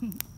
Hmm.